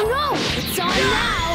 No! It's on now!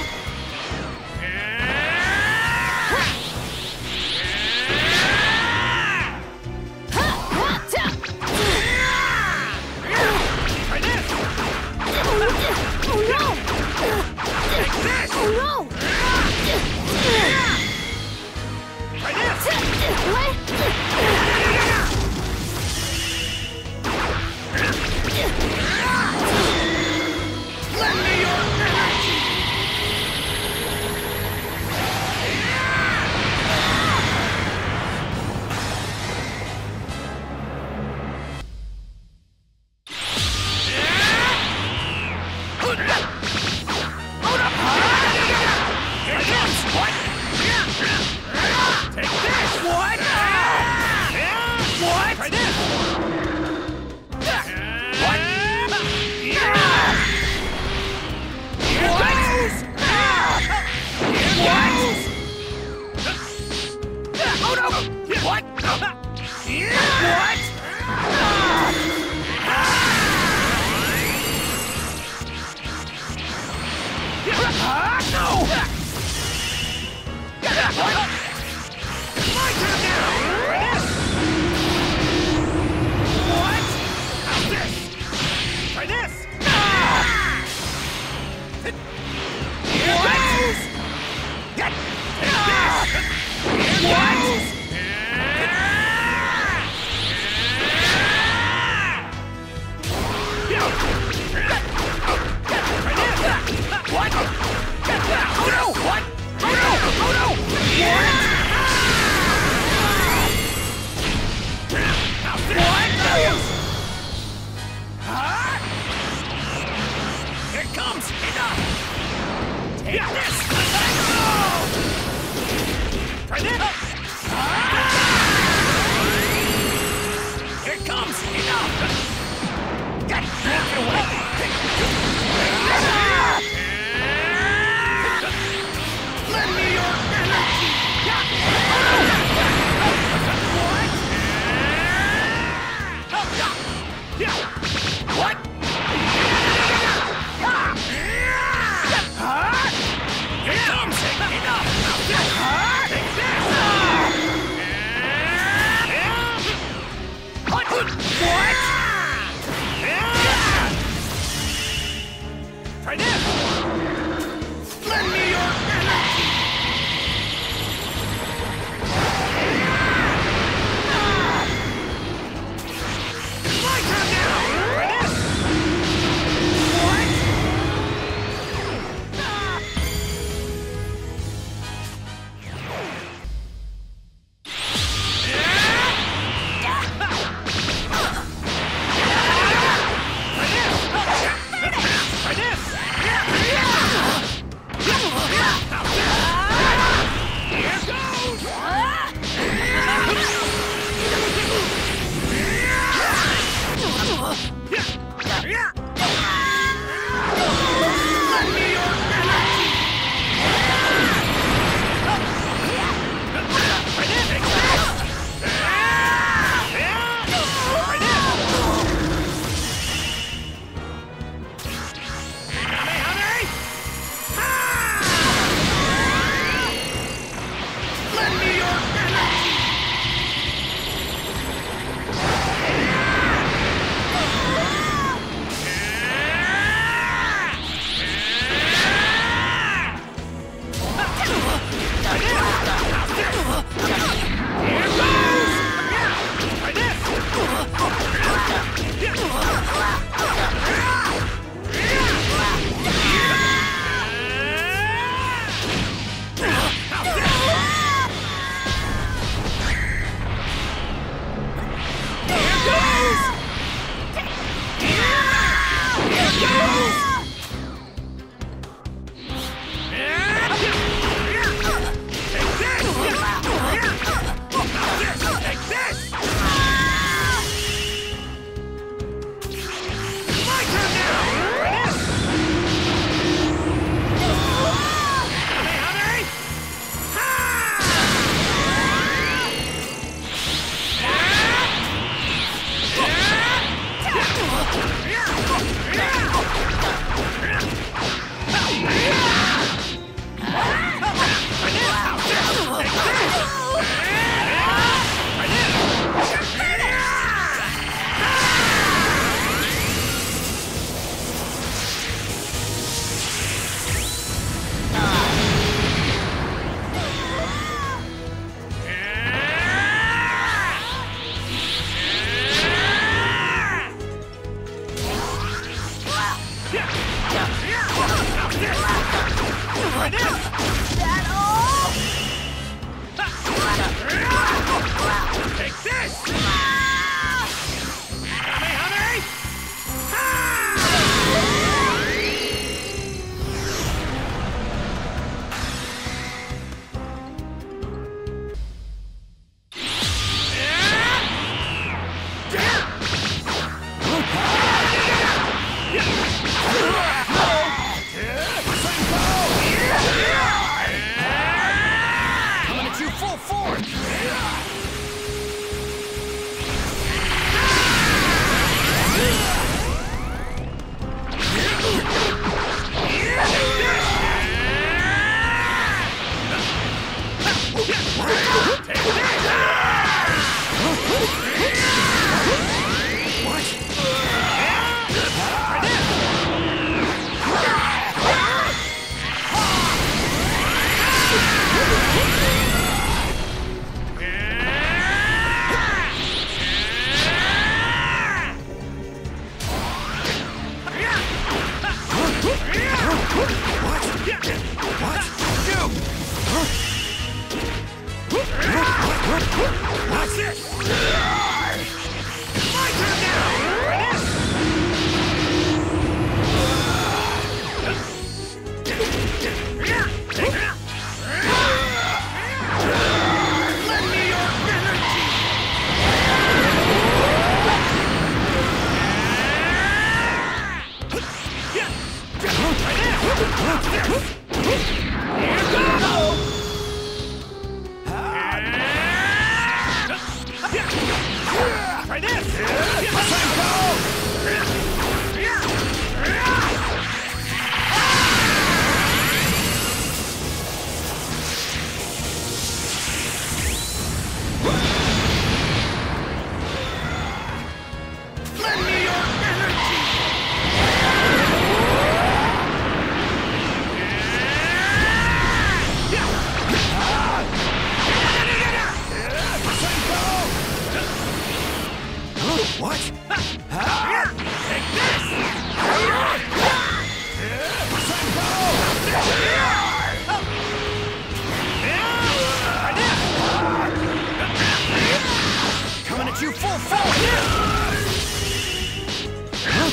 Full force!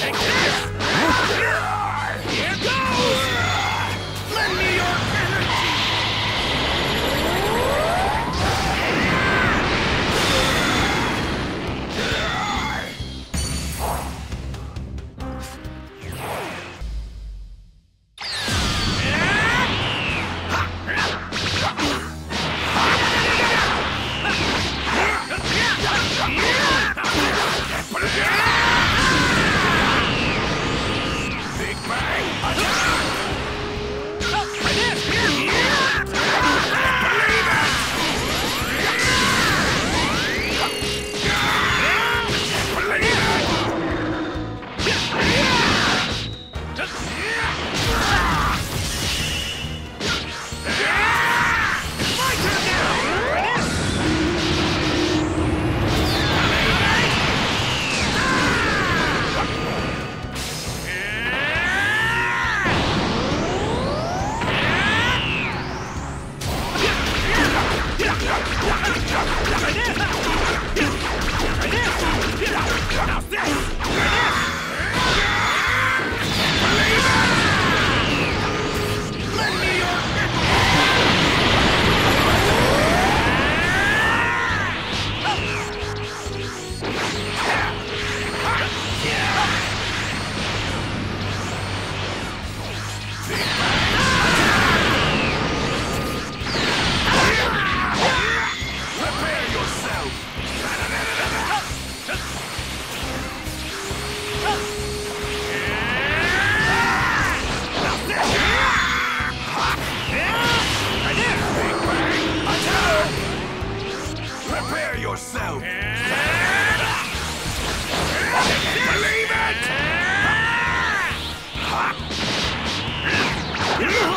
Take this! Here yourself! Believe it!